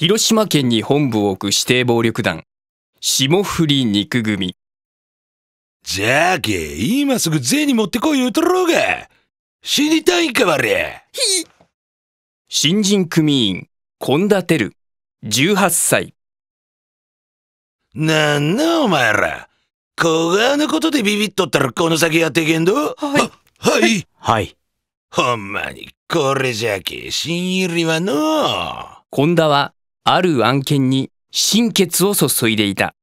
広島県に本部を置く指定暴力団、霜降り肉組。じゃあけ、今すぐ銭持ってこい言うとろうが。死にたいんかわれ。ひ新人組員、本田照、18歳。なんなお前ら。小川のことでビビっとったらこの先やっていけんどはい。はい。はい。ほんまに、これじゃけ、新入りはの本田は、ある案件に心血を注いでいた。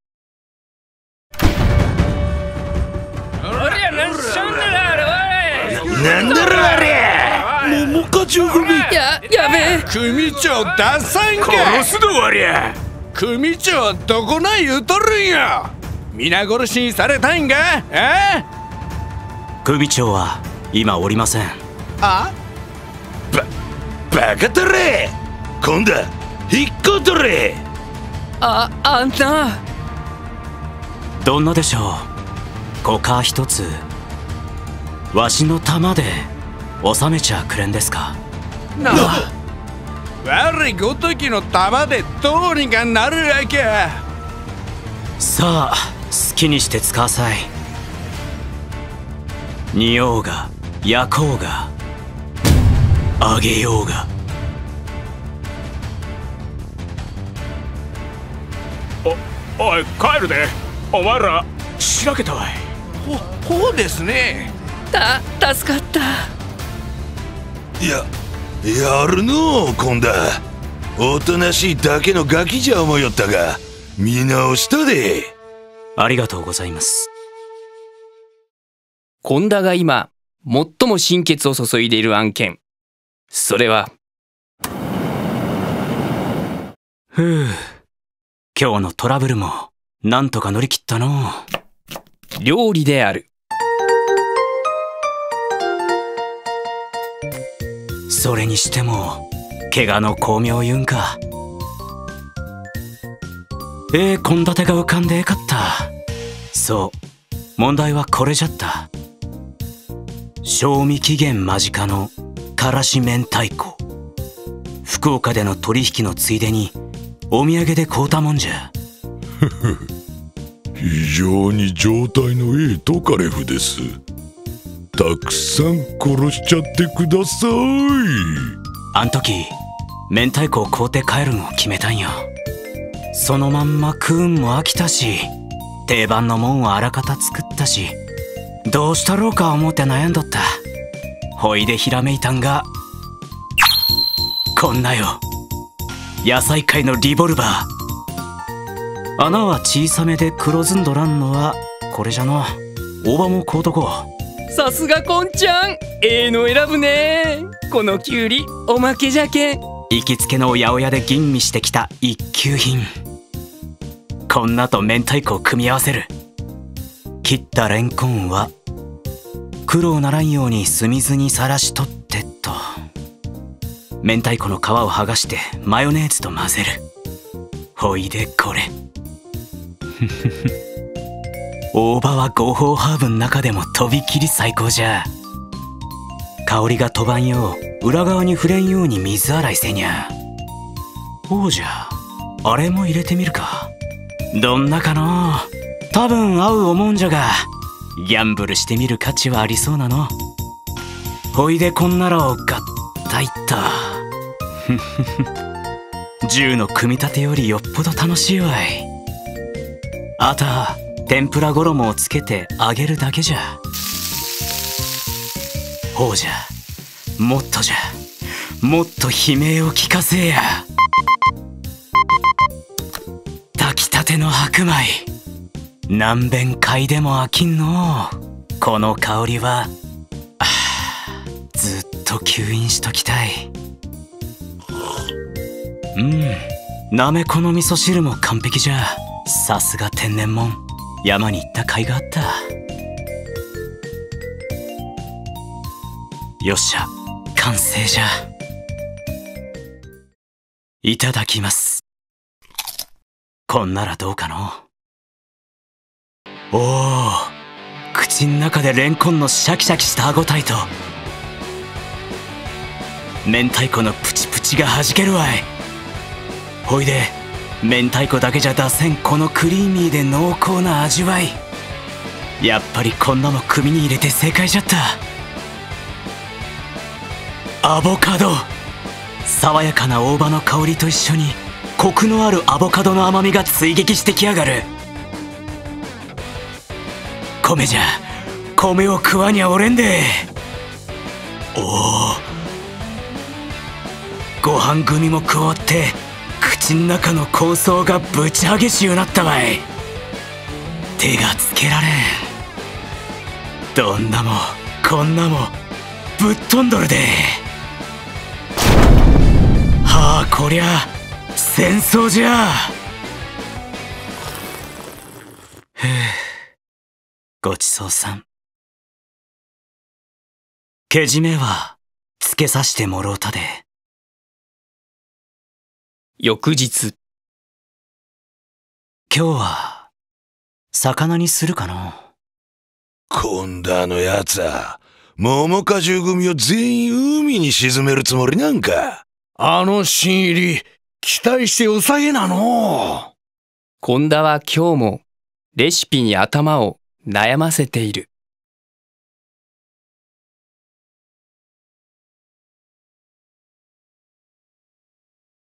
なんだろあれ。桃組。や、やべえ。組長ダサいんか殺すのわりゃ組長どこな言うとるんや。皆殺しにされたいんかえ？組長は今おりません。あ？バカたれ今度は引っこ取れ。あ、あんた。どんなでしょう？五花一つ。わしの玉で収めちゃくれんですか？な悪いごときの玉でどうにかなるわけ。さあ好きにして使わさい。煮ようが焼こうが揚げようがおい帰るで。お前らしらけたわい。ほほうですね。た、助かった。いややるのう今度。はおとなしいだけのガキじゃ思いよったが見直したで。ありがとうございます。本田が今、最も心血を注いでいる案件。それは、ふう今日のトラブルもなんとか乗り切ったのう。料理である。それにしても怪我の巧妙言うんか。ええ献立が浮かんでえかった。そう。問題はこれじゃった。賞味期限間近のからし明太子。福岡での取引のついでにお土産で買うたもんじゃ。非常に状態のいいトカレフです。たくさん殺しちゃってください。あん時明太子を買うて帰るのを決めたんよ。そのまんま食うんも飽きたし定番のもんをあらかた作ったしどうしたろうか思って悩んどった。ほいでひらめいたんがこんなよ野菜界のリボルバー。穴は小さめで黒ずんどらんのはこれじゃの。大葉も買うとこ。さすがこんちゃん。ええの選ぶね。このきゅうりおまけじゃけ。ん行きつけの八百屋で吟味してきた一級品。こんなと明太子を組み合わせる。切ったレンコンは苦労ならんように酢水にさらしとっ明太子の皮を剥がしてマヨネーズと混ぜる。ほいでこれ。大葉は合法ハーブの中でもとびきり最高じゃ。香りが飛ばんよう裏側に触れんように水洗いせにゃ。ほうじゃあれも入れてみるか。どんなかの多分合う思うんじゃがギャンブルしてみる価値はありそうなの。ほいでこんならを合体っと。銃の組み立てよりよっぽど楽しいわい。あとは天ぷら衣をつけて揚げるだけじゃ。ほうじゃ。もっとじゃ。もっと悲鳴を聞かせや。炊きたての白米。何べん嗅いでも飽きんの。この香りはあずっと吸引しときたい。うん。なめこの味噌汁も完璧じゃ。さすが天然もん。山に行った甲斐があった。よっしゃ。完成じゃ。いただきます。こんならどうかの。おお口ん中でレンコンのシャキシャキした歯ごたえと。明太子のプチがはじけるわい。ほいで明太子だけじゃ出せんこのクリーミーで濃厚な味わい。やっぱりこんなの首に入れて正解じゃった。アボカド。爽やかな大葉の香りと一緒にコクのあるアボカドの甘みが追撃してきやがる。米じゃ米を食わにゃおれんで。おおご飯組も加わって口ん中の構想がぶち激しゅうなったわい手がつけられん。どんなもこんなもぶっ飛んどるで。はあこりゃ戦争じゃ。ふうごちそうさん。けじめはつけさしてもろうたで。翌日。今日は魚にするかの今度あのやつは桃果汁組を全員海に沈めるつもりなんか。あの新入り期待してうさげなの。今田は今日もレシピに頭を悩ませている